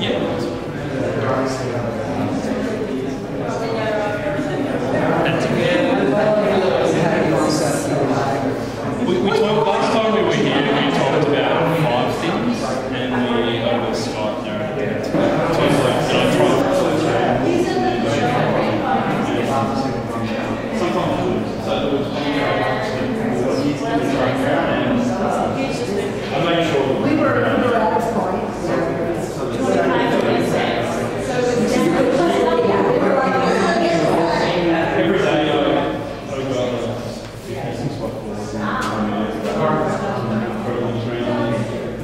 Yeah.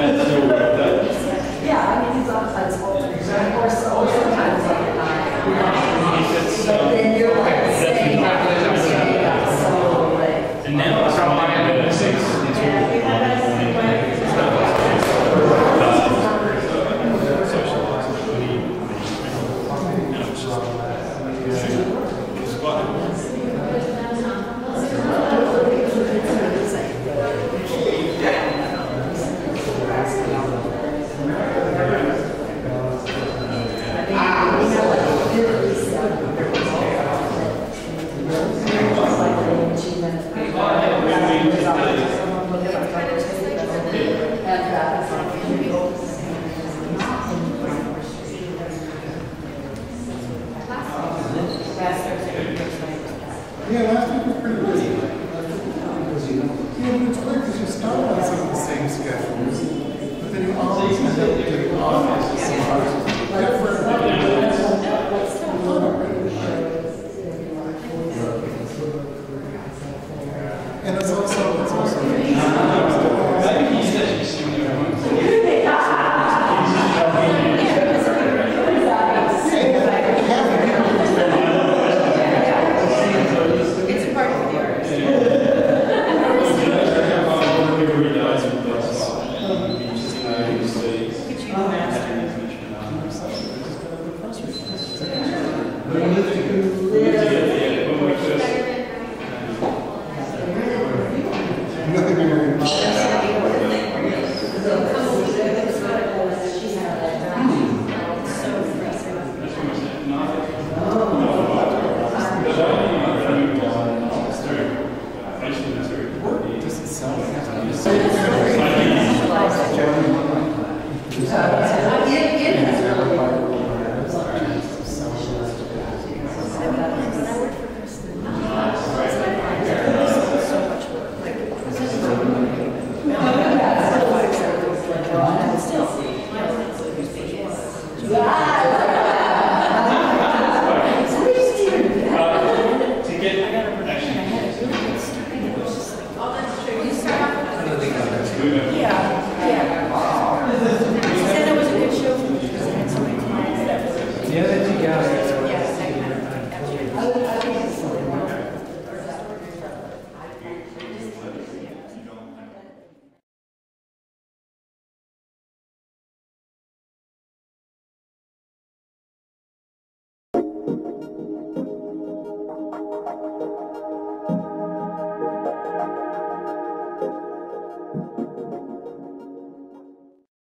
That's so Yeah, last week was pretty busy. Last week was pretty busy. Yeah, but it's weird because you start on some of the same schedules, but then you always end up doing office. Like for a couple and it's also it's also. Let's iya.